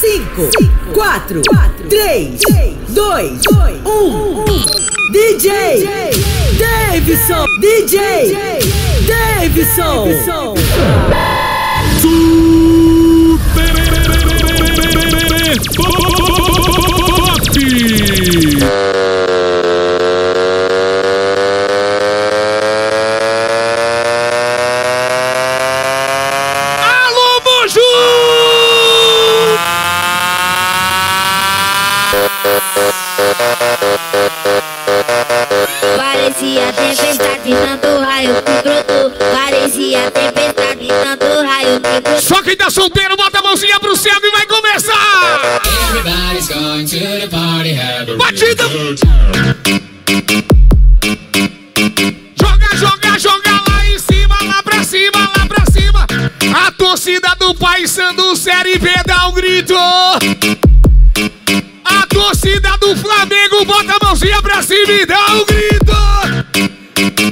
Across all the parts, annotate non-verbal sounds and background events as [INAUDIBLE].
5, 4, 3, 2, 1. DJ Davidson, DJ Davidson. Tá solteiro, bota a mãozinha pro céu e vai começar! Everybody's going to the party, have a Batida! Joga, joga, joga lá em cima, lá pra cima, lá pra cima. A torcida do Paysandu Série B dá um grito. A torcida do Flamengo bota a mãozinha pra cima e dá um grito.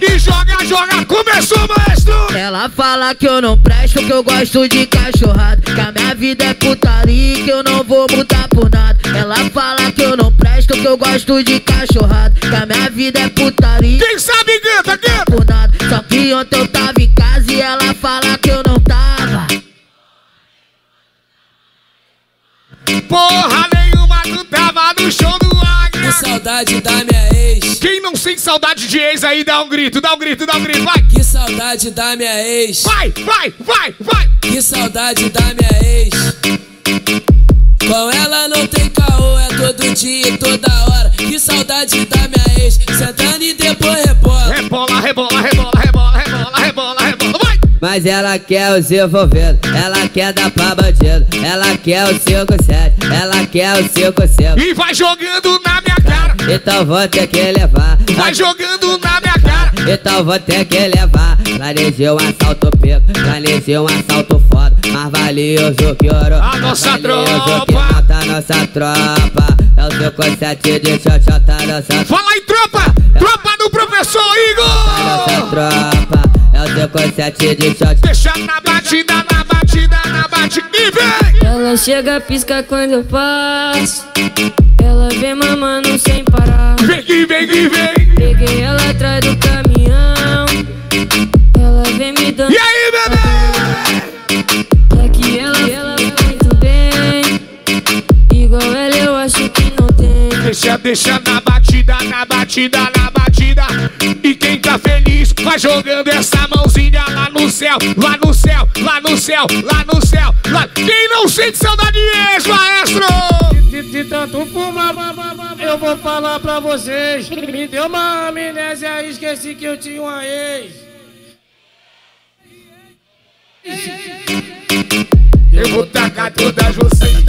E joga, joga, começou, maestro. Ela fala que eu não gosto de cachorrada. Que a minha vida é putaria e que eu não vou mudar por nada. Ela fala que eu não presto, que eu gosto de cachorrada. Que a minha vida é putaria Quem sabe canta, canta. por nada. Só que ontem eu tava em casa e ela fala que eu não tava. Porra nenhuma, saudade da minha ex. Quem não sente saudade de ex aí, dá um grito, dá um grito, dá um grito, vai. Que saudade da minha ex. Vai, vai, vai, vai. Que saudade da minha ex. Com ela não tem caô, é todo dia e toda hora. Que saudade da minha ex. Sentando e depois rebola. Rebola, rebola, rebola, rebola, rebola, rebola, rebola, vai. Mas ela quer os envolvidos, ela quer dar pra bandido. Ela quer o 57, ela quer o 55. E vai jogando. Então vou ter que levar. Vai jogando na minha cara. Então vou ter que levar. Planejei um assalto pico, planejei um assalto foda. Mais valioso que ouro. A nossa tropa. que mata a nossa tropa. É o 57 de xoxota, nossa Fala aí, tropa. Tropa do professor nossa Igor. tropa. É o 57 de xoxota. Deixa na batida, na batida. E vem. Ela chega, pisca quando eu passo. Ela vem mamando sem parar. Vem que vem que vem. Peguei ela atrás do caminhão. Ela vem me dando. E aí, Deixa, deixa na batida, na batida, na batida. E quem tá feliz vai jogando essa mãozinha lá no céu, lá no céu, lá no céu, lá no céu. Lá... Quem não sente saudade ex, maestro? De, de tanto fumar, eu vou falar pra vocês. Me deu uma amnésia e esqueci que eu tinha uma ex. Eu vou tacar todas vocês.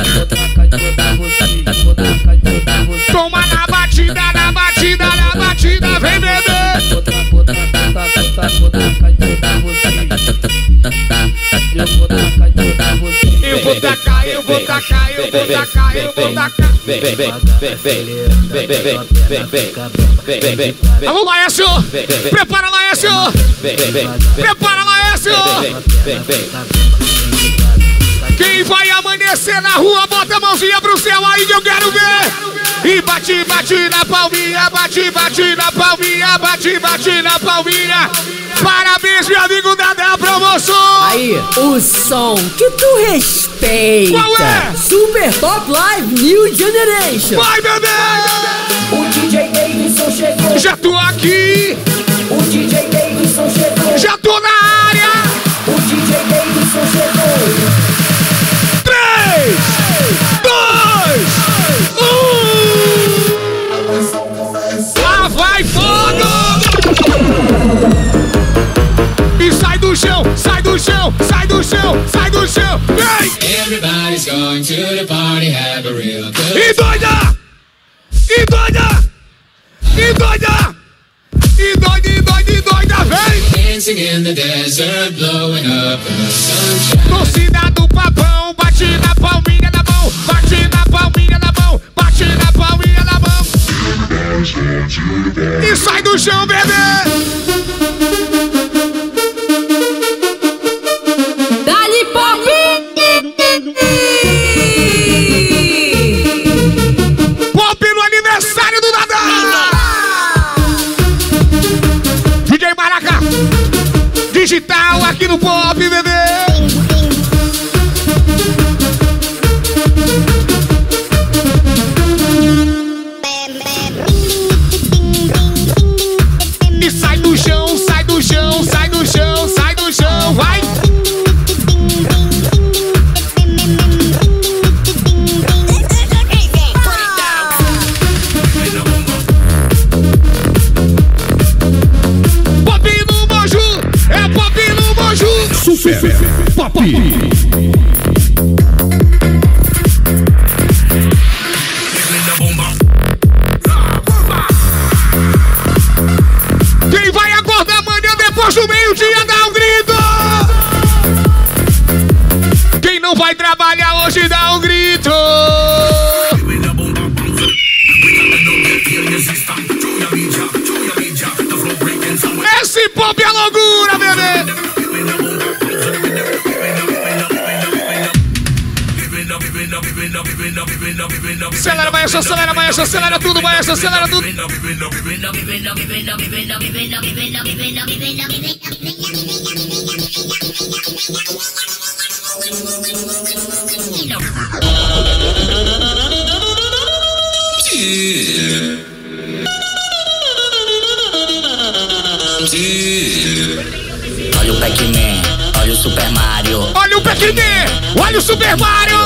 Toma na batida, na batida, na batida, vem bebê. Eu vou tacar, eu vou tacar, eu vou tacar, eu vou tacar. Vamos, Laércio! Prepara, Laércio! Prepara, Laércio! Quem vai amanhecer na rua, bota a mãozinha pro céu aí que eu quero ver! E bate, bate na palminha, bate, bate na palminha, bate, bate na palminha! Parabéns, meu amigo Dadá Promoção! Aí, o som que tu respeita. Qual é? Super Top Live New Generation. Vai, bebê! O DJ Davidson chegou. Já tô aqui, O DJ Davidson chegou. Do chão, sai do chão, sai do chão, sai do chão! Vem! Everybody's going to the party, have a real good E doida! E doida! E doida! E doida, e doida, e doida, vem! dancing in the desert, blowing up the sunshine. Torcida do papão, bate na palminha da mão, bate na palminha da mão, bate na palminha da mão. E sai do chão, bebê! Esse pop é loucura, bebê! Acelera, maestro, acelera, maestro, acelera tudo, maestro, acelera tudo. Olha o Pac-Man, olha o Super Mario. Olha o Pac-Man, olha o Super Mario.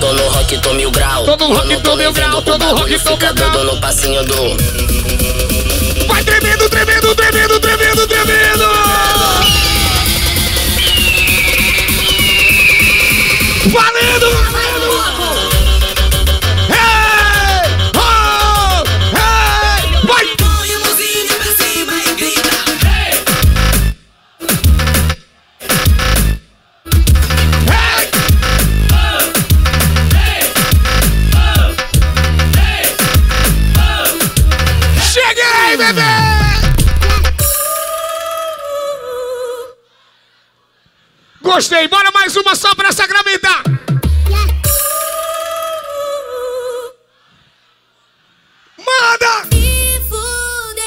Tô no rock, tô mil grau. Tô no rock, tô mil grau, tô no rock, tô mil grau. no passinho do. Vai tremendo, tremendo, tremendo, tremendo, tremendo. Valendo! Hey! Gostei, bora mais uma só pra sacramentar! Manda! Me fudeu.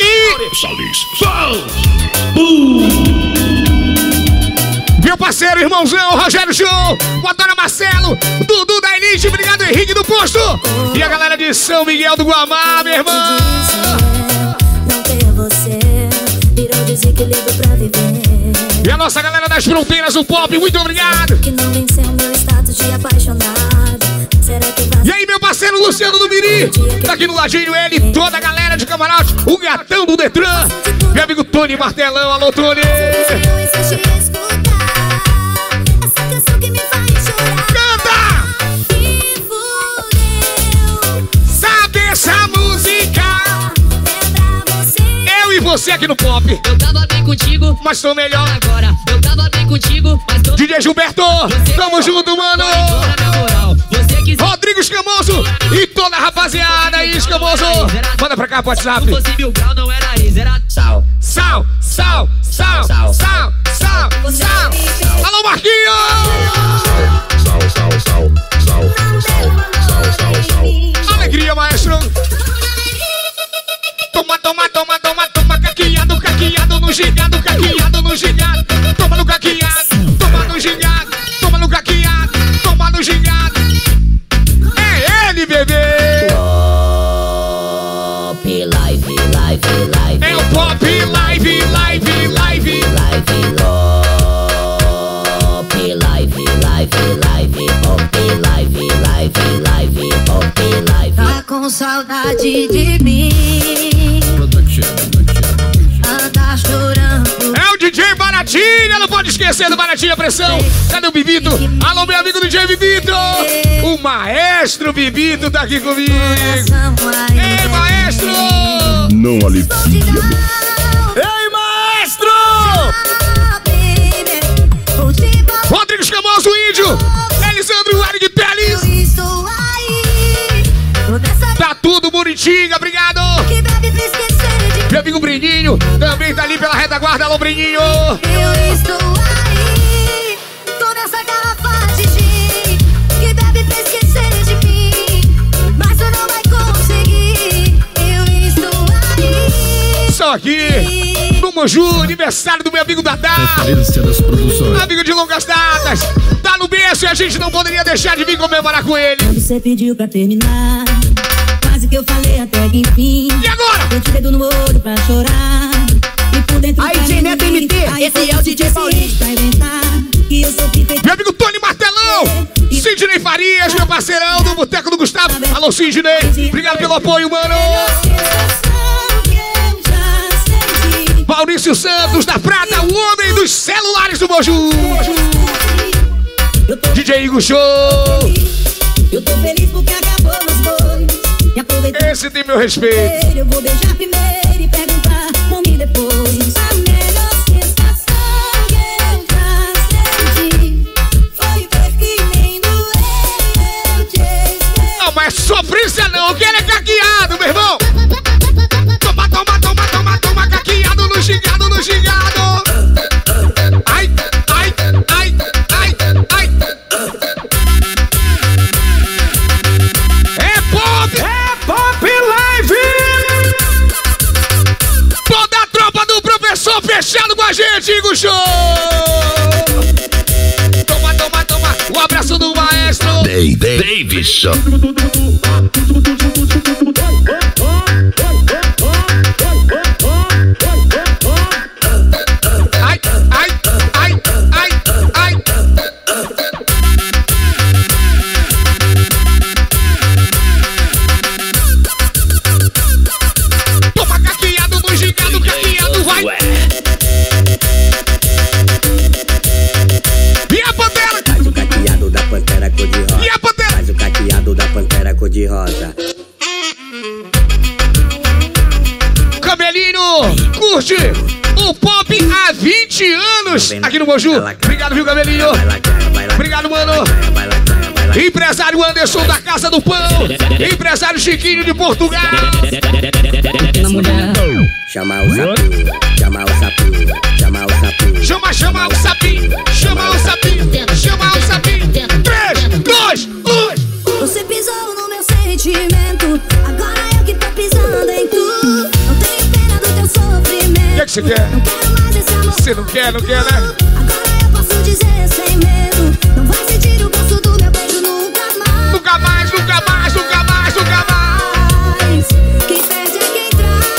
E meu parceiro, irmãozão, Rogério Show, Adora Marcelo, Dudu da Elite, obrigado Henrique do Posto e a galera de São Miguel do Guamá, meu irmão. Não ter você virou desequilíbrio pra viver. E a nossa galera das fronteiras do pop, muito obrigado. Que não venceu meu status de apaixonado. Será que vai E aí, meu parceiro Luciano do Miri, tá aqui no ladinho ele, toda a galera de camarote, o gatão do Detran, meu amigo Tony Martelão, alô Tony. E você aqui no pop, Eu tava bem contigo, mas tô melhor. agora. Eu tava bem contigo, mas tô DJ Gilberto, tamo junto, mano. Rodrigo Escamoso e toda a rapaziada aí, Escamoso. Manda pra cá pro WhatsApp. Se fosse mil grau, não era isso, era Sal. Sal, sal, sal, sal, sal, sal. Alô, Marquinhos! Alegria, maestro. Toma, toma, toma, toma, toma, caqueado, caqueado no gigado, caqueado no gigado. Toma no caqueado, toma no gigado, toma no caqueado, toma no gigado. É ele, bebê! Pop, live, live, live. É o pop live, live, live. Live, pop, live, live, live. Pop, live, live, live. Pop, live. Tá com saudade de Baratinha, não pode esquecer do Baratinha Pressão. Cadê o Bibito? Alô, meu amigo DJ Bibito. O maestro Bibito tá aqui comigo. Ei, maestro! Não alivia. Ei, maestro! Rodrigo Escamoso, Índio. Elisandro Eric Teles. Tá tudo bonitinho, obrigado. que pra esquecer Meu amigo Breninho também tá ali pela retaguarda. Alô, Breninho. Eu estou aí, tô nessa garrafa de gin Que bebe pra esquecer de mim Mas tu não vai conseguir Eu estou aí Só aqui no Moju, aniversário do meu amigo Dadá. Referência das produções. Amigo de longas datas. Tá no berço e a gente não poderia deixar de vir comemorar com ele. Você pediu pra terminar que eu falei até que enfim E agora? Te dedo no olho pra chorar E por dentro Aí, DJ Neto MT, esse é o DJ Paulinho. Meu amigo Tony Martelão, Sidney Farias, meu parceirão do Boteco do Gustavo. Alô, Sidney, obrigado pelo apoio, mano. Maurício Santos da Prata, o homem dos celulares do Moju. DJ Igor Show, Eu tô feliz porque os jeito. Esse tem meu respeito. Eu vou beijar primeiro e perguntar por mim depois. A melhor sensação que eu já senti foi ver que nem eu te. Não, mas sofrência não, que ele é caqueado, meu irmão. Antigo Show! Toma, toma, toma, o abraço do maestro David Davidson. O pop há 20 anos aqui no Moju. Obrigado, viu, lá. Obrigado, mano. Empresário Anderson da Casa do Pão. Empresário Chiquinho de Portugal. Chama o sapinho, chama o sapinho, chama o sapinho. Chama, chama o sapinho. Que, você quer? Não quero mais esse amor. Você não quer, não quer, né? Agora eu posso dizer sem medo. Não vai sentir o gosto do meu beijo nunca mais. Nunca mais, nunca mais, nunca mais, nunca mais. Quem perde é quem traz.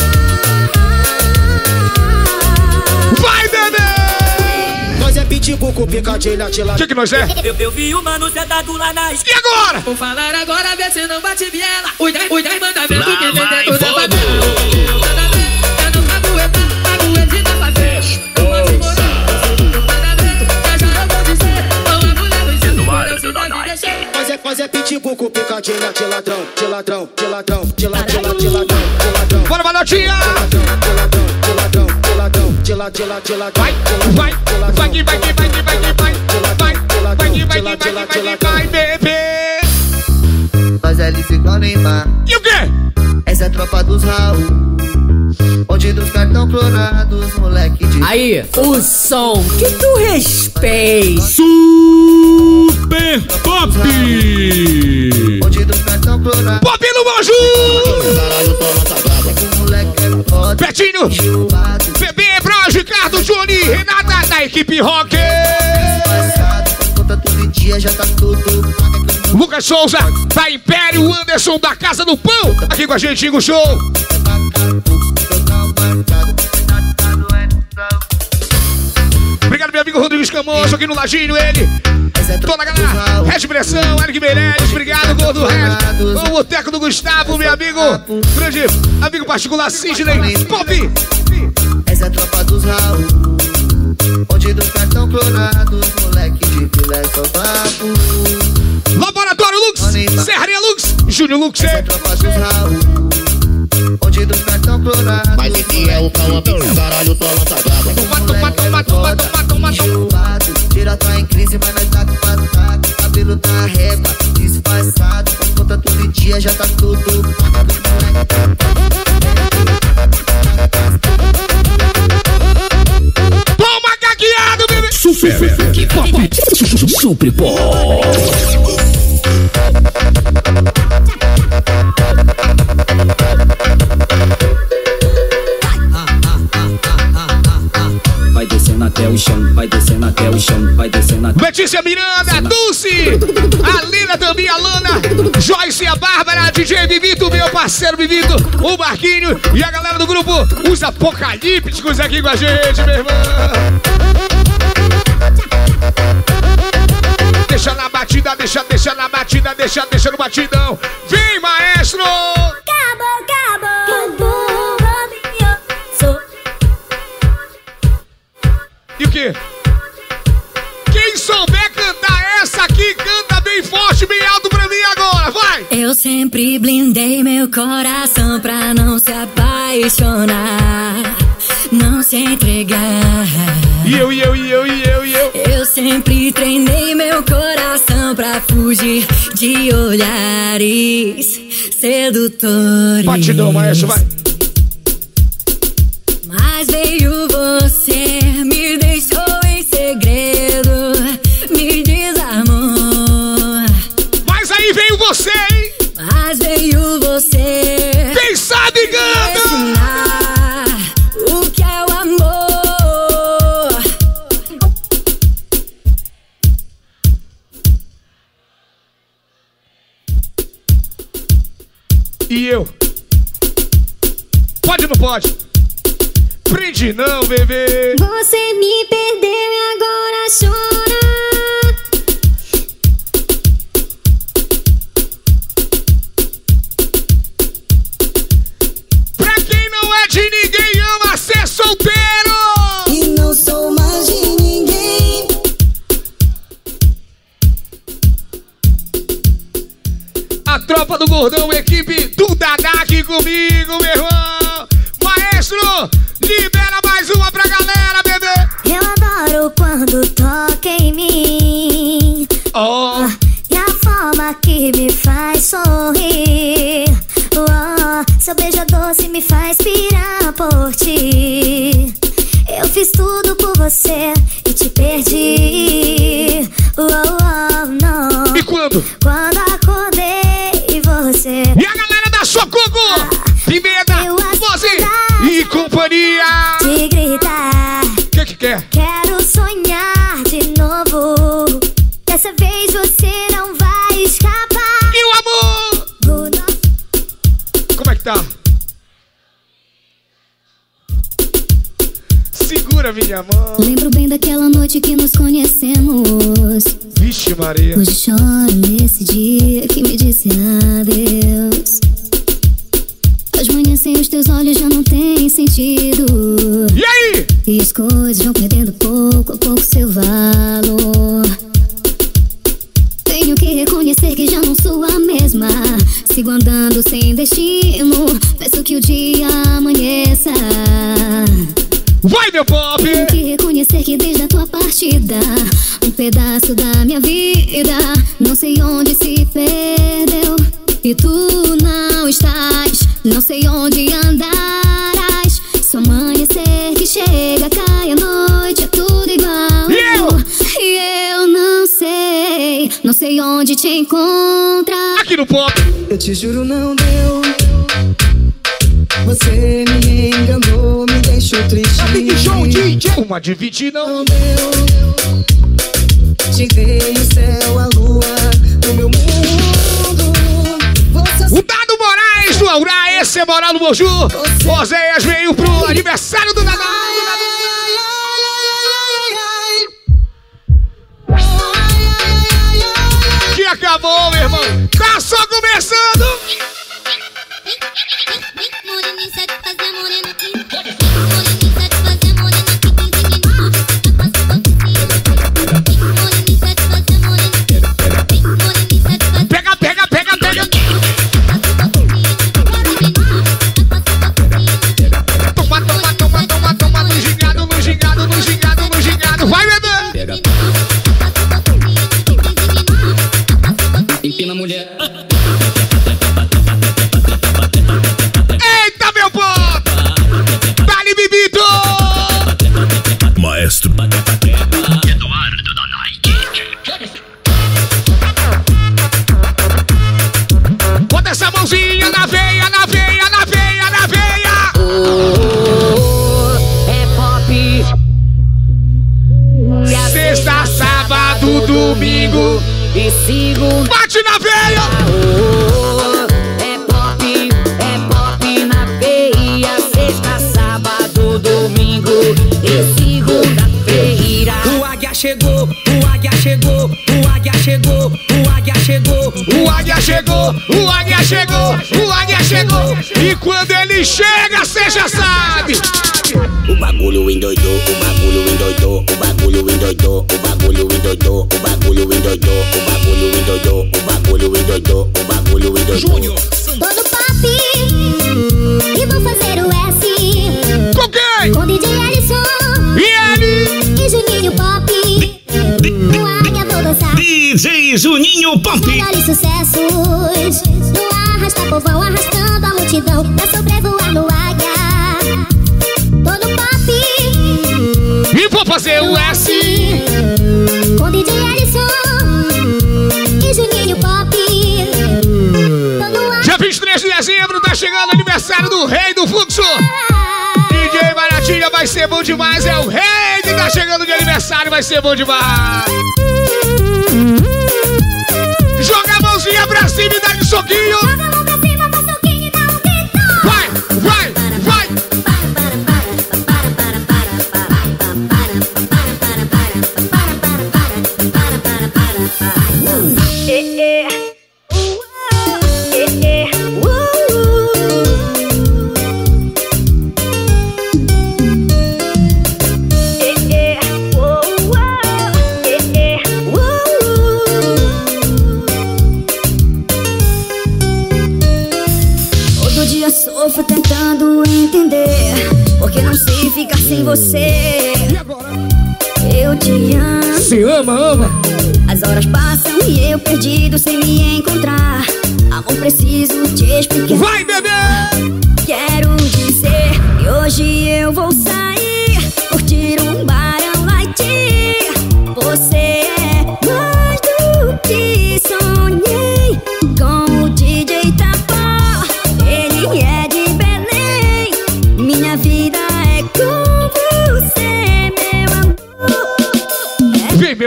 Vai, Dedê! Nós é pitbull com picadilha de O que, que nós é? Eu, eu vi o mano sentado lá na E agora? Vou falar agora, vê se não bate biela. Os 10 os dez mandamentos Lá que vem dentro da. É com picadilha de ladrão, de ladrão, de ladrão, de ladrão, de ladrão, de ladrão. Bora, Balotinha! De ladrão, de ladrão, de ladrão, de ladrão, de ladrão, de ladrão. Vai, vai, vai que vai vai que vai vai. Vai, vai que vai vai que vai que vai, bebê. Nós é igual Neymar. E o quê? Essa é a tropa dos Raul. Onde dos cartão clonados, moleque de. Aí, o som que tu respeita. Super Pop! Onde dos cartão clonados, Pop no moleque é foda. Betinho, Bebê, Bro, Ricardo, Johnny, Renata da equipe Rock. tá tudo. Lucas Souza, da Império, Anderson da Casa do Pão. Aqui com a gente, Ingo Show. Obrigado, meu amigo Rodrigo Escamoso, aqui no Lajinho, ele. Toda a galera, Red Pressão, Eric Meirelles, obrigado, Gordo Red. O Boteco do Gustavo, meu amigo. Grande amigo particular, Sidney. Pop. Essa é a tropa dos Raul. Onde dos cartão clonados, moleque de filé só papo. Laboratório Lux, Serraria Lux, Júnior Lux. Essa é a tropa dos Raul. Onde dos cartão clonados. Mas esse é o calma, caralho, toma essa brava. Toma, toma, toma, toma, toma, toma, toma. Tira tá em crise, mas nós tá com patada. Cabelo tá régua, disfarçado. Conta todo dia, já tá tudo. Toma caqueado, bebê. Super Pop! Super Pop! Vai Letícia Miranda, Dulce, a Lina também, a Lana, Joyce, a Bárbara, DJ Vivito, meu parceiro Vivito, o Marquinho e a galera do grupo, os apocalípticos aqui com a gente, meu irmão. Deixa na batida, deixa, deixa na batida, deixa, deixa no batidão. Vem, maestro! Eu sempre blindei meu coração pra não se apaixonar, não se entregar. E eu, e eu, e eu, e eu, e eu. Eu sempre treinei meu coração pra fugir de olhares sedutores. Batidão, maestro, vai. Mas veio eu. Pode ou não pode? Prende não, bebê. Você me perdeu e agora chora. Pra quem não é de ninguém, ama ser solteiro. E não sou mais de ninguém. A tropa do gordão, comigo, meu sem os teus olhos já não têm sentido. E aí? E as coisas vão perdendo pouco a pouco seu valor. Tenho que reconhecer que já não sou a mesma. Sigo andando sem destino. Peço que o dia amanheça. Vai, meu pop! Tenho que reconhecer que desde a tua partida, um pedaço da minha vida, não sei onde se perdeu. E tu não estás, não sei onde andarás. Só amanhecer que chega, cai a noite, é tudo igual. E eu? E eu não sei, não sei onde te encontrar. Aqui no pop. Eu te juro, não deu. Você me enganou, me deixou triste. Big Show DJ. Uma de 20 não. Deu. Te dei o céu, a lua, no meu mundo. Você O Dado do Aurá, esse é Moral do Moju. Oséias veio pro aniversário do Dadá. Que acabou, meu irmão. Tá só começando. Pega, aniversário do rei do fluxo. DJ Baratinha vai ser bom demais. É o rei que tá chegando de aniversário, vai ser bom demais. Joga a mãozinha pra cima e dá um soquinho.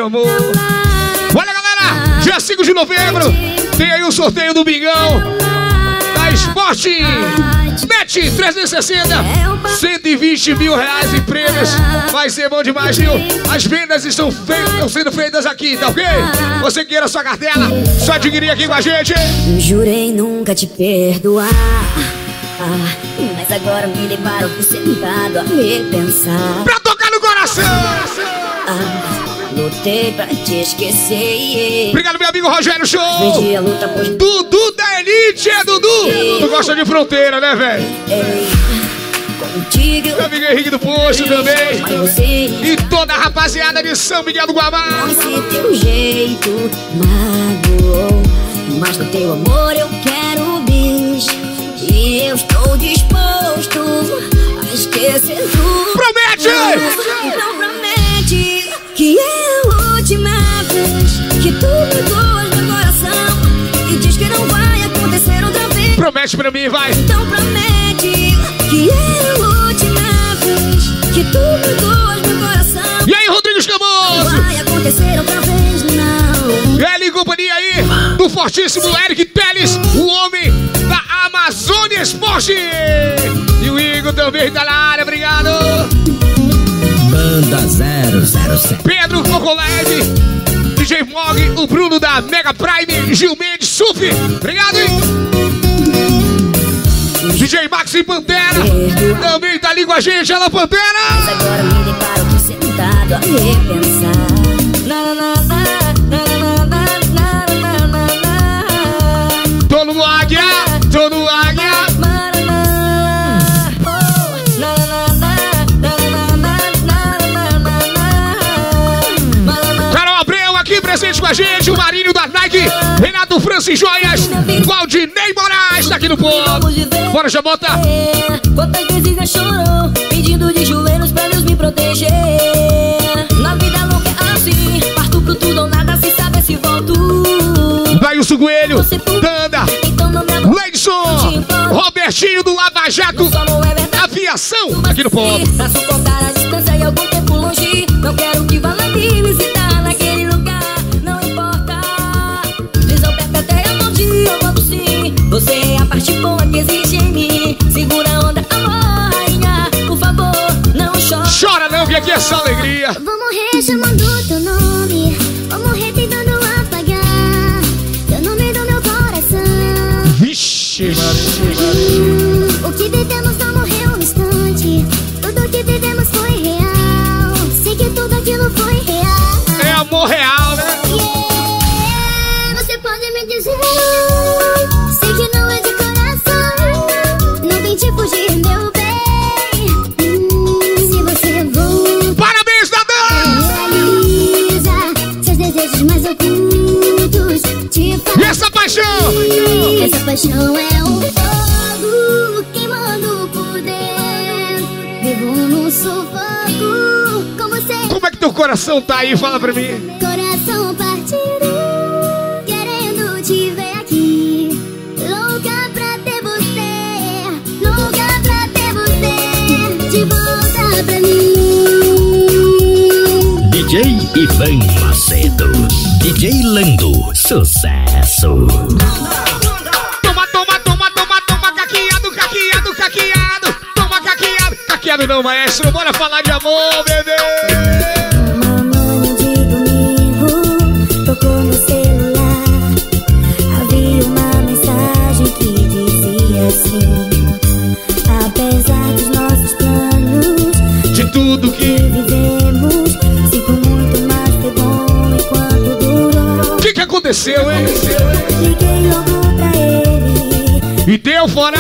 Meu amor. Olha, galera, dia 5 de novembro tem aí o sorteio do Bingão da Esporte Net 360. 120 mil reais em prêmios. Vai ser bom demais, viu? As vendas estão, feitas, estão sendo feitas aqui, tá ok? Você queira sua cartela, só adquirir aqui com a gente. Jurei nunca te perdoar. Mas agora me deparo por sentado a repensar. Pra tocar no coração! Ah, lutei pra te esquecer. Obrigado, meu amigo Rogério Show! Perdi a luta por Dudu da Elite, é Dudu! Tu gosta de fronteira, né, velho? Contigo. Meu amigo Henrique do Posto também. Mas E toda a rapaziada de São Miguel do Guamá. Esse teu jeito magoou Mas no teu amor eu quero bis E eu estou disposto a esquecer tudo Promete! Não promete que é última vez Que tu magoas meu coração E diz que não vai acontecer outra vez Promete pra mim, vai! Então promete que é a última vez Que tu magoas meu coração E aí, Rodrigo Escamoso? Não vai acontecer outra vez, não Ele e companhia aí do fortíssimo Eric Teles, o homem da Amazônia Esporte. E o Igor também tá na área, obrigado. O Bruno da Mega Prime, Gil Mendes, Suf. Obrigado, hein? DJ Maxi Pantera também tá ali com a gente, ela Mas Pantera. agora me deparo por sentado a repensar Na, na, na, com a gente, o Marinho da Nike, Renato Francis Joias, Valdinei Moraes tá aqui no povo. Bora, Jamota. Quantas vezes já chorou Pedindo de joelhos pra Deus me proteger Na vida louca é assim Parto pro tudo ou nada sem saber se volto Dailson Coelho, Danda, Leidson, Robertinho do Lava Jato, Aviação aqui no povo. Pra suportar a distância e algum tempo longe Não quero que vá me visitar naquele lugar a parte boa que existe em mim. Segura a onda, amor, rainha. Por favor, não chore. Chora não, que aqui é só alegria. Vou morrer chamando teu nome paixão? Essa paixão é um fogo queimando por dentro. Vivo no sufoco com você. Como é que teu coração tá aí? Fala pra mim. Coração partido, querendo te ver aqui. Louca pra ter você, louca pra ter você de volta pra mim. DJ Ivan Macedo. DJ Lando. Sucesso. Caqueado não, maestro. Bora falar de amor, bebê. Manhã de domingo, tocou no celular. Havia uma mensagem que dizia assim: Apesar dos nossos planos, De tudo que. vivemos, sinto muito, mas foi bom enquanto durou. O que que aconteceu, hein? Liguei logo pra ele, E deu fora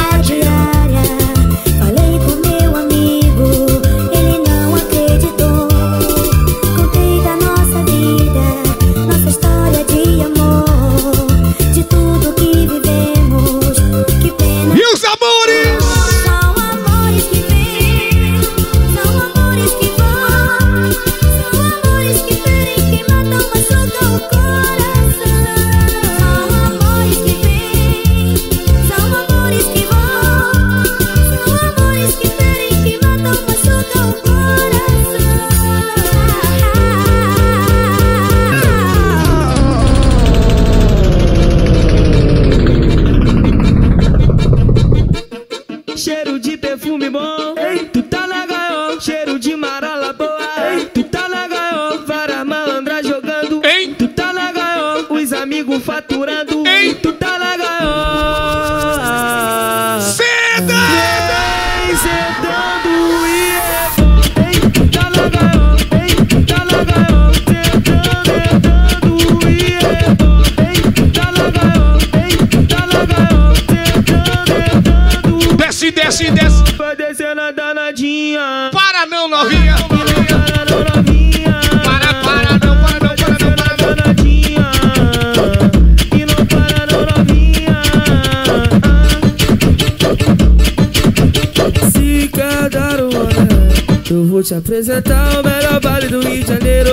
te apresentar o melhor baile do Rio de Janeiro.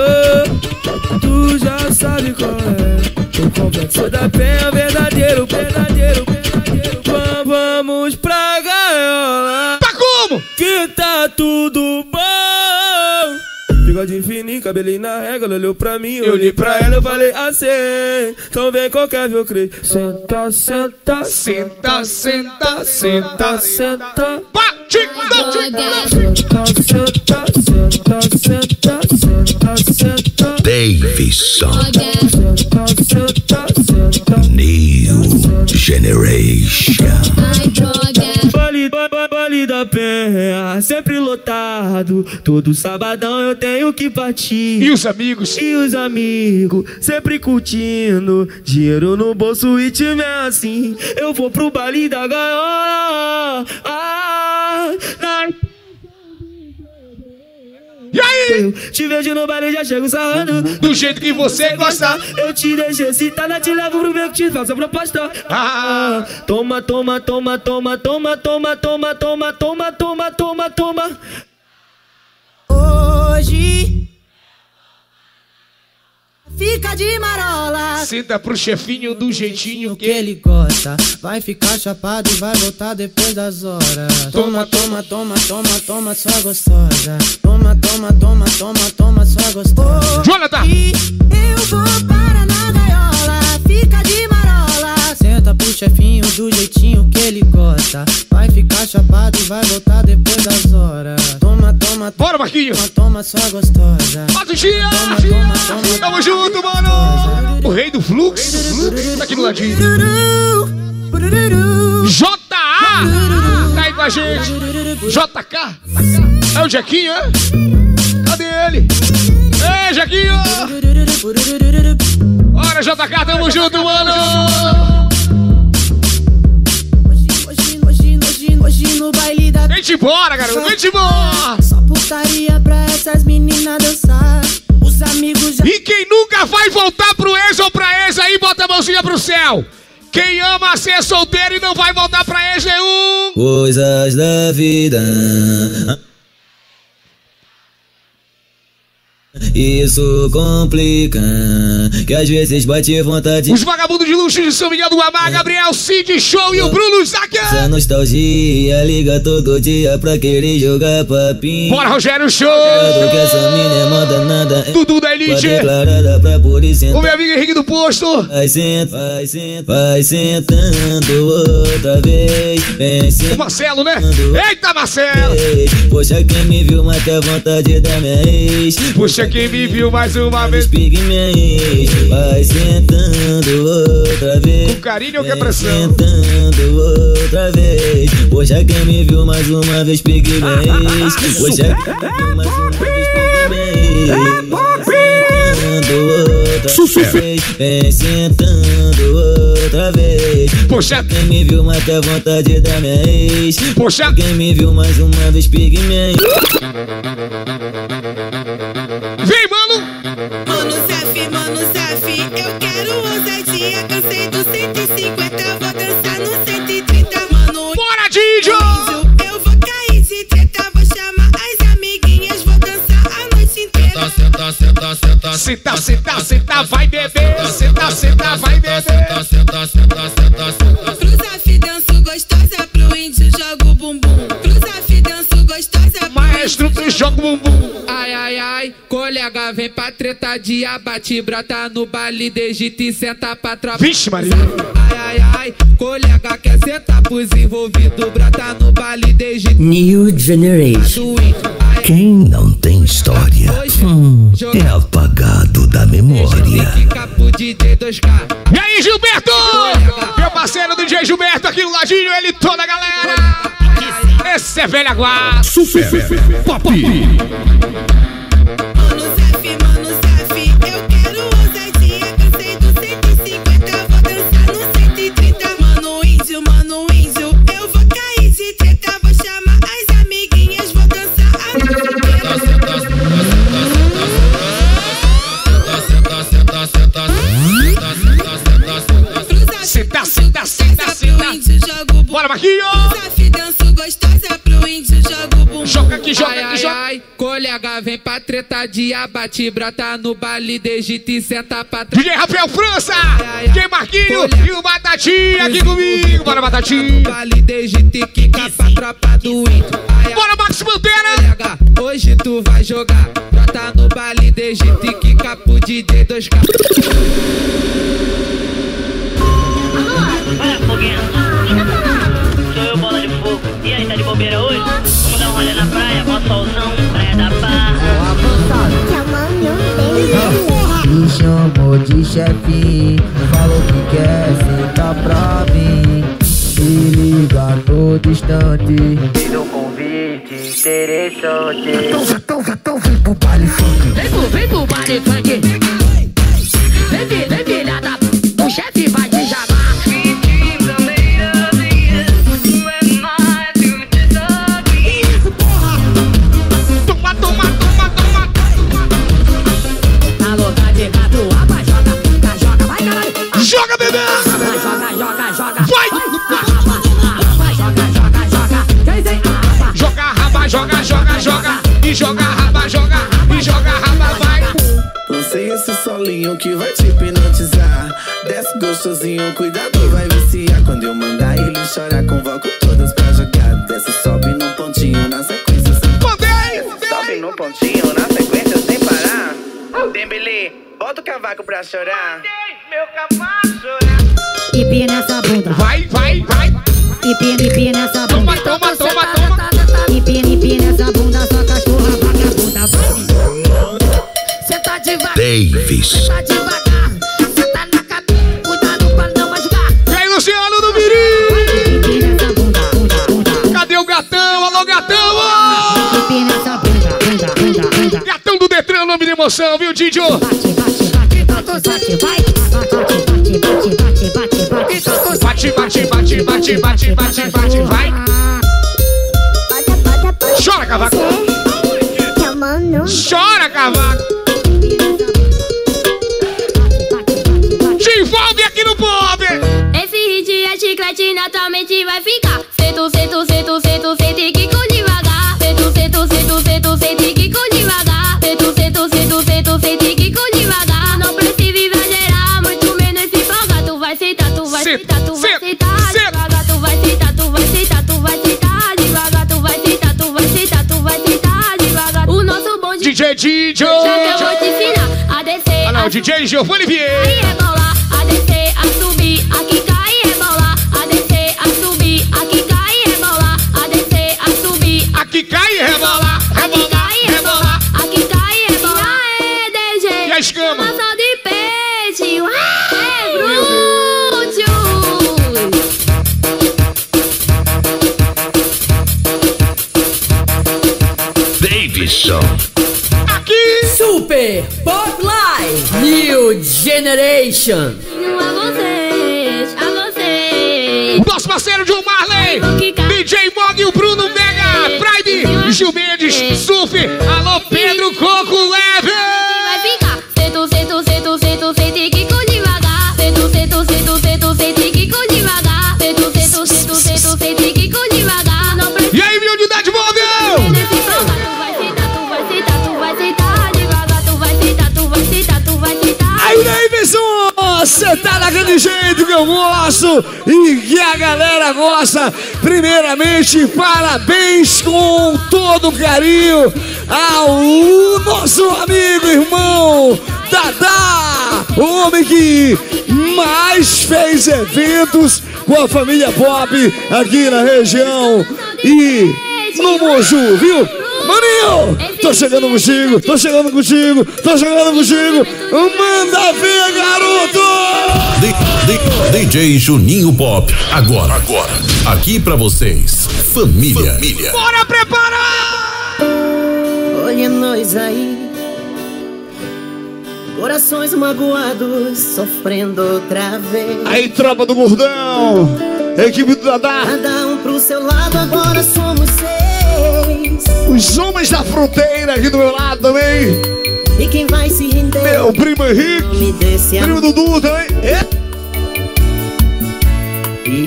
Tu já sabe qual é. O complexo da penha, verdadeiro, verdadeiro, verdadeiro. Bigode fininho, cabelinho na régua, ela olhou pra mim, eu olhei pra ela, eu falei assim. Então vem qualquer viu, creio. Senta, senta, Senta, senta, senta, senta, bate. Senta, senta, senta, senta, senta, senta. Davidson, Senta, senta, senta. New Generation. Baile, da penha, sempre lotado. Todo sabadão eu tenho que partir. E os amigos? E os amigos, sempre curtindo. Dinheiro no bolso e time é assim. Eu vou pro baile da gaiola. Ah, na... E aí? Eu te vejo no baile, já chego sarrando. Do jeito que você gosta. Eu te deixo excitada, te levo pro meu que te faço a proposta. Ah. Toma, toma, toma, toma, toma, toma, toma, toma, toma, toma, toma, toma. Hoje fica de marola. Senta pro chefinho do jeitinho que ele gosta. Vai ficar chapado e vai voltar depois das horas. Toma, toma, toma, toma, toma, sua gostosa. Toma, toma, toma, toma, toma, sua gostosa. Jonathan! E eu vou para na gaiola. Fica de marola. Senta pro chefinho do jeitinho que ele gosta. Vai ficar chapado e vai voltar depois das horas. Toma, toma, Bora, Marquinhos! toma, toma, sua gostosa. Aqui do ladinho. J.A. Tá aí com a gente. JK. É o Jequinho, é? Cadê ele? Ei, Jequinho! Bora, JK, tamo junto, mano! Da Vem-te embora, garoto! Vem-te embora! Só putaria pra essas meninas dançar. Os amigos já. E quem nunca vai voltar pro ex ou pra ex aí, bota a mãozinha pro céu! Quem ama ser solteiro e não vai voltar pra ex é um... Coisas da vida. Isso complica, que às vezes bate vontade. Os vagabundos de luxo de São Miguel do Amar, Gabriel Cid Show e o Bruno Zaca! Essa nostalgia liga todo dia pra querer jogar papinho. Bora, Rogério Show! Cuidado que essa mina é manda nada. Dudu da Elite! Declarada pra polícia. O meu amigo Henrique do Posto! Vai senta, vai senta, vai sentando outra vez. Vem sentando. Marcelo, né? Eita, Marcelo! Poxa, quem me viu mata a vontade da minha ex. Puxa, quem me viu mais uma vez. Vai sentando outra vez. Com carinho ou que é pressão? Sentando outra vez. Poxa, quem me viu mais uma vez, pegue minha ex. Poxa, quem me viu mais uma vez, pegue minha ex. Sentando outra vez. Vem sentando outra vez. Poxa, Quem me viu mata a vontade da minha ex. poxa, Quem me viu mais uma vez, minha [LAUGHS] ex. Senta, vai beber! Senta, senta, vai beber! Pro Zef danço gostosa, pro índio jogo bumbum. Pro Zef danço gostosa, pro Maestro, tu joga o bumbum! Ai, ai, ai, colega, vem pra treta de abate, brota no baile de Egito e senta pra tropa. Vixe, Maria! Ai, ai, ai, colega, quer sentar pros envolvidos, brota no baile de Egito. New Generation. Do Quem não tem história? hoje é apagado da memória. Capo de D2K. E aí, Gilberto? Meu parceiro DJ Gilberto aqui no ladinho, ele e toda a galera. Esse é velha guarda. Super Pop. Eu vem pra treta de abate, brota no baile, digita e senta pra trás. DJ Rafael França, DJ Marquinho e o Batatinha aqui comigo. Bora, Batatinha. Vale digita e quica pra tropa do ai, Bora, Max colega, hoje tu vai jogar, brota no baile, digita e quica pro DJ 2K. Olha, foguinha. Sou eu, bola de fogo. E aí, tá de bobeira hoje? Vamos dar um rolê na praia, mó solzão, Me chamou de chefinho, falou que quer sentar pra mim. Se liga todo instante. Fiz um convite interessante. Então, então vem pro baile funk. Vem pro, vem pro baile funk. Joga, joga, joga. Vai. Vai, joga, joga, joga. Raba? Joga raba, joga, joga, joga. E joga raba, joga. E joga raba, vai. Lancei esse solinho que vai te hipnotizar. Desce gostosinho, cuidado, vai viciar. Quando eu mandar ele chorar, convoco todas pra jogar. Desce, sobe num pontinho na sequência. sem- Sobe no pontinho, na sequência sem parar. Dembele, bota o cavaco pra chorar. Meu cavaco Hippie nessa bunda. Vai, vai, vai. Hippie, hippie nessa bunda. Toma, toma, toma. Hippie, hippie nessa bunda, sua cachorra vagabunda. Vai. Cê tá devagar. Davis. Cê tá devagar. Cê tá na cabeça. Cuidado pra não machucar. E aí, Luciano do Mirim. Hippie nessa bunda, bunda, bunda. Cadê o gatão? Alô, gatão. Hippie nessa bunda, bunda, bunda, bunda. Gatão do Detran, nome de emoção, viu, Didio? Bate, bate, bate, bate, vai. Bate, bate, bate, bate, bate, bate. Bate, bate, bate, bate, bate, bate, vai. Chora, cavaco. Chora, cavaco. Te envolve aqui no pop. Esse hit é chiclete, naturalmente vai ficar. Sento, sento, sento, sento, sente que com devagar. Sento, sento, sento, sento, sente que com devagar. Sento, sento, sento, sento, sente que sentar, tu vai sentar, tu vai sentar. Devagar, tu vai sentar, tu vai sentar, tu vai sentar. Devagar, tu vai sentar, tu vai sentar, tu vai sentar. Devagar. O nosso bonde DJ já que eu vou te ensinar a descer. Ah, não, DJ Giovanni Vieira. Aí rebolar, a descer, a subir, aqui cai e rebolar, a descer, a subir, aqui cai e rebolar, a descer, a subir, Aqui cai e rebola, rebola, rebola. aqui cai. Aê, DG! E a escama? Super Pop Live New Generation. A vocês, a vocês. Nosso parceiro John Marley. DJ Mog e o Bruno Mega. Pride. Gil Mendes. Surf. Alô, Pedro Coco Leve. Vai ficar. Sento, sento, sento, sento, sente que Tá daquele jeito que eu gosto e que a galera gosta. Primeiramente, parabéns com todo carinho ao nosso amigo, irmão Dadá, o homem que mais fez eventos com a família Pop aqui na região e no Moju, viu? Maninho, tô chegando contigo, tô chegando contigo, tô chegando contigo. Manda ver, garoto! DJ Juninho Pop. Agora, agora. Aqui pra vocês. Família. Família. Bora preparar! Olha nós aí, corações magoados, sofrendo outra vez. Aí, tropa do gordão, equipe do Dadá. Cada um pro seu lado, agora somos. Os homens da fronteira aqui do meu lado também. E quem vai se render? Meu primo Henrique, primo Dudu também. E-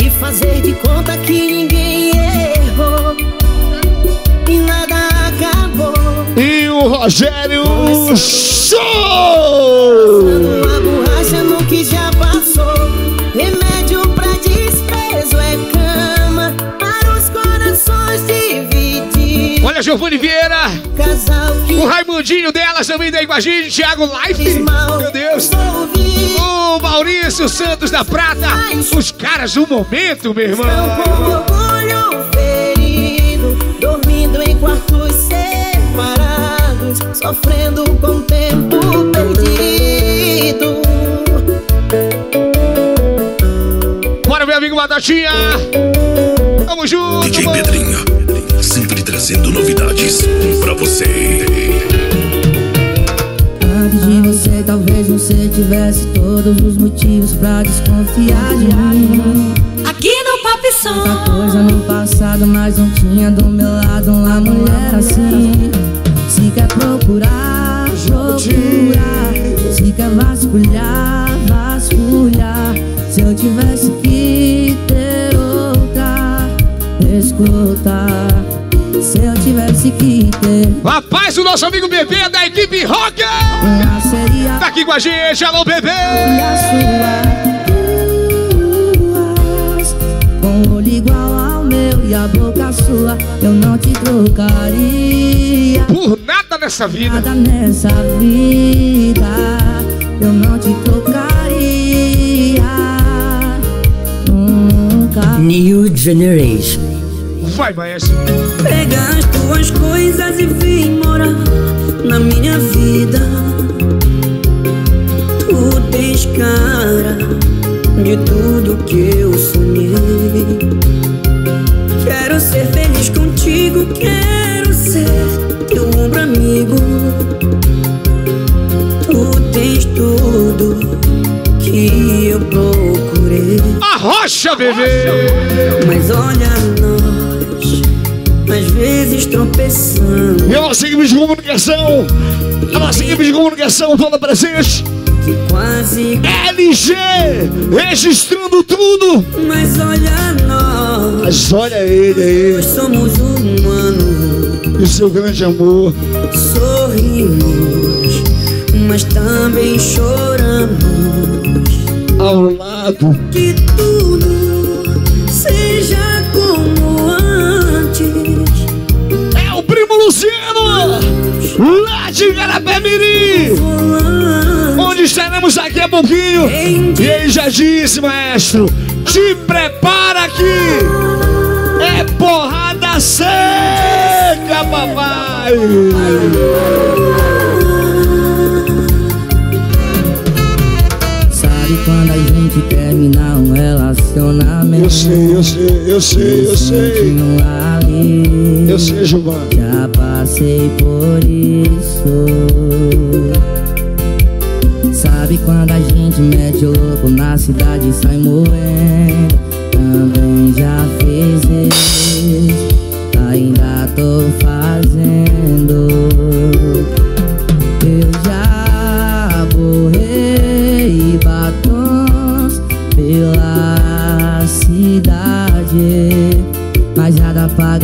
E fazer de conta que ninguém errou E nada acabou E o Rogério Show! Uma borracha no que já passou Remédio Olha, Giovanni Vieira, o Raimundinho delas também daí com a gente, Thiago Life, meu Deus, o Maurício Santos da Prata, os caras do momento, meu irmão. Dormindo em quartos separados Sofrendo com tempo perdido. Bora, meu amigo Batatinha, trazendo novidades pra você. Antes de você, talvez você tivesse todos os motivos pra desconfiar de mim. Aqui no Pop Muita Som. coisa no passado, mas não tinha do meu lado uma mulher assim. Se quer procurar, procurar. Rapaz, o nosso amigo bebê da equipe seria tá aqui com a gente, alô bebê. suas Com o olho igual ao meu e a boca sua Eu não te trocaria. Por nada nessa vida. Nada nessa vida Eu não te trocaria. Nunca. New Generation. Vai, maestro. Pega as tuas coisas e vem morar na minha vida. Tu tens cara de tudo que eu sonhei. Quero ser feliz contigo, quero ser teu ombro amigo. Tu tens tudo que eu procurei. A rocha, bebê. Mas olha às vezes tropeçamos. E a nossa equipe de comunicação, a nossa equipe de comunicação toda presente. Quase LG, registrando tudo. Mas olha nós, Mas olha ele aí, nós somos humanos, e seu grande amor. sorrimos, mas também choramos. Ao lado. Que tudo Luciano, lá de Garapé Mirim. Onde estaremos daqui a pouquinho. E ele já disse, maestro, te prepara aqui. É porrada seca, papai. Gente termina um relacionamento. Eu sei, eu sei, eu sei, eu sei. Ali Eu sei, Giovanni. Já passei por isso. Sabe quando a gente mete o louco na cidade e sai moendo? Também já fiz isso. Ainda tô fazendo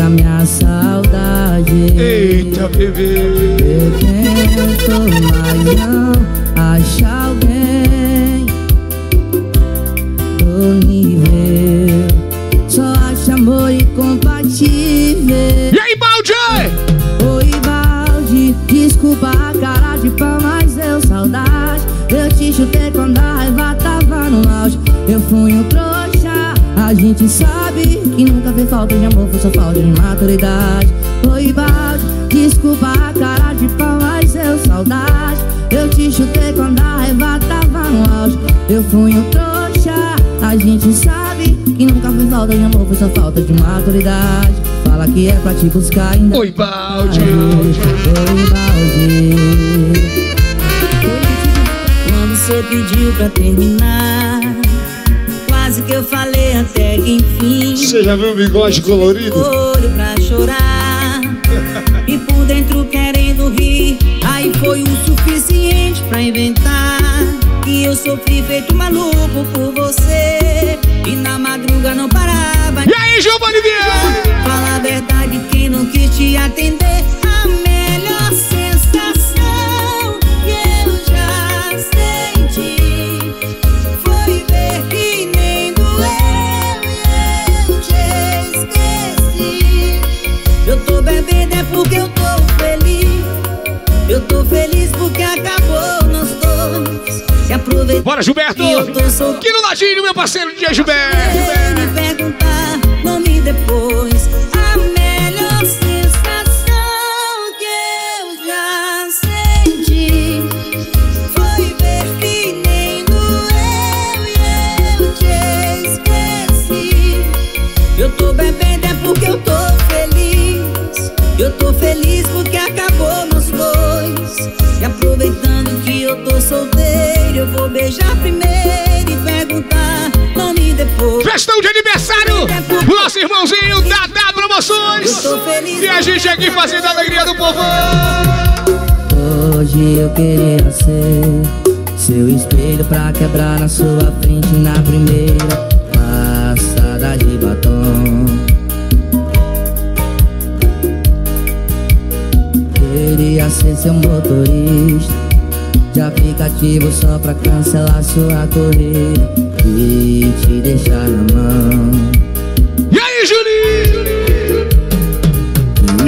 apaga minha saudade Eita, bebê. Eu tento, mas não acho alguém do nível Só acho amor incompatível E aí, balde? Oi, balde, desculpa a cara de pau, mas eu saudade. Eu te chutei quando a raiva tava no auge. Eu fui um trouxa, a gente sabe que nunca fez falta de amor, foi só falta de maturidade. Oi, balde, Desculpa a cara de pau, mas eu saudade. Eu te chutei quando a raiva tava no auge. Eu fui um trouxa, a gente sabe que nunca foi falta de amor, foi só falta de maturidade. Fala que é pra te buscar ainda. Oi, balde. Oi, balde. Quando você pediu pra terminar até que enfim. Você já viu o bigode colorido? Olho pra chorar. E por dentro querendo rir. Aí foi o suficiente pra inventar Que eu sofri feito maluco por você. E na madruga não parava. E aí, Giovanni Vieira? Fala a verdade, quem não quis te atender Bora, Gilberto! que no ladinho, meu parceiro DJ Gilberto! me perguntar nome depois beijar primeiro e perguntar nome depois Festão de aniversário do nosso irmãozinho Dadá Promoções! E a gente aqui fazendo a alegria do povão! Hoje eu queria ser seu espelho pra quebrar na sua frente na primeira passada de batom. Queria ser seu motorista de aplicativo só pra cancelar sua corrida e te deixar na mão. E aí, Juninho?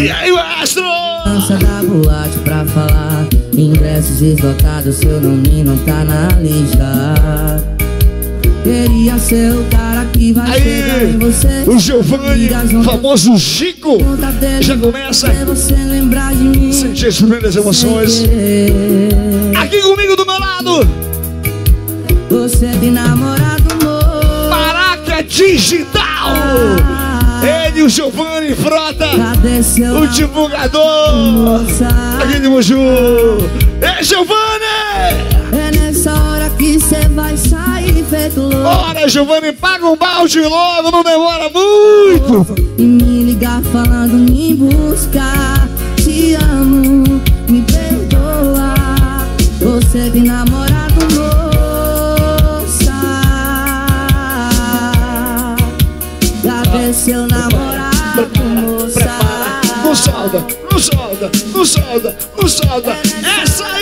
E aí, Astro? Dança da boate pra falar Ingressos esgotados, seu nome não tá na lista Queria ser o você O Giovanni, famoso Chico, já começa Fazer você lembrar de mim sentir as primeiras emoções. Aqui comigo do meu lado, Você tem namorado novo Maraca Digital. Ele, o Giovanni Frota, o divulgador. Aqui de Moju. É Giovanni! É nessa hora que cê vai sair feito louco Bora, Giovanni, paga um balde logo, não demora muito. E me ligar falando me buscar. Te amo, me perdoa. Você tem namorado moça. Cadê seu namorado moça. Não solda, não solda, não solda, não solda. Essa aí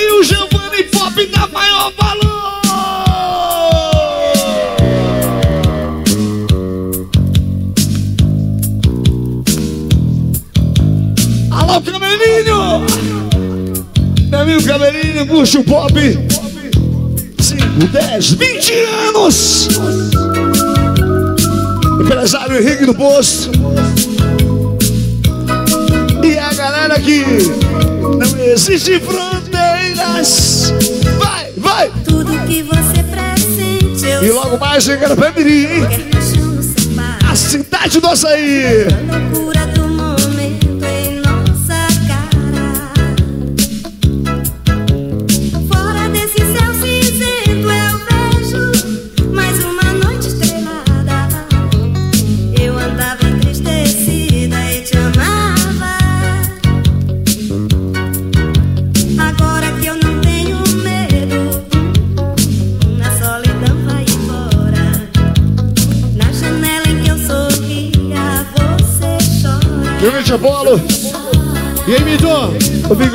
Camelinho, Bucho Pop. 5, 10, 20 anos! Empresário Henrique do Poço. E a galera que não existe fronteiras. Vai, vai! Tudo que você pressente eu E logo mais chega na Pemirim, hein? A cidade do açaí.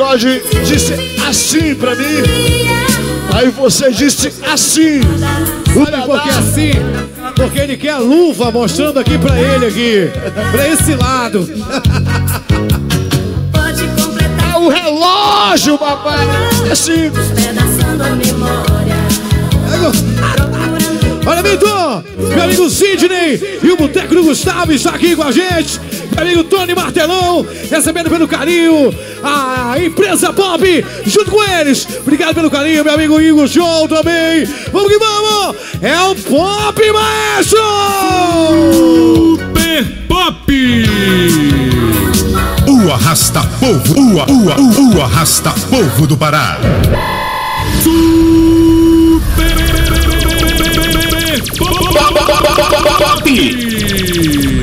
Bigode disse assim pra mim. Aí você disse assim. Sabe por que assim? Porque ele quer a luva mostrando aqui pra ele aqui. Pra esse lado. Pode completar É o relógio, papai. É assim. Despedaçando a memória Olha, Vitor! Meu amigo Sidney e o Boteco do Gustavo está aqui com a gente. Amigo Tony Martelão, recebendo pelo carinho a empresa Pop, junto com eles. Obrigado pelo carinho, meu amigo Igor Show também. Vamos que vamos! É o Pop Maestro! Super Pop! O arrasta povo, o, o, o, o arrasta povo do Pará. Pop!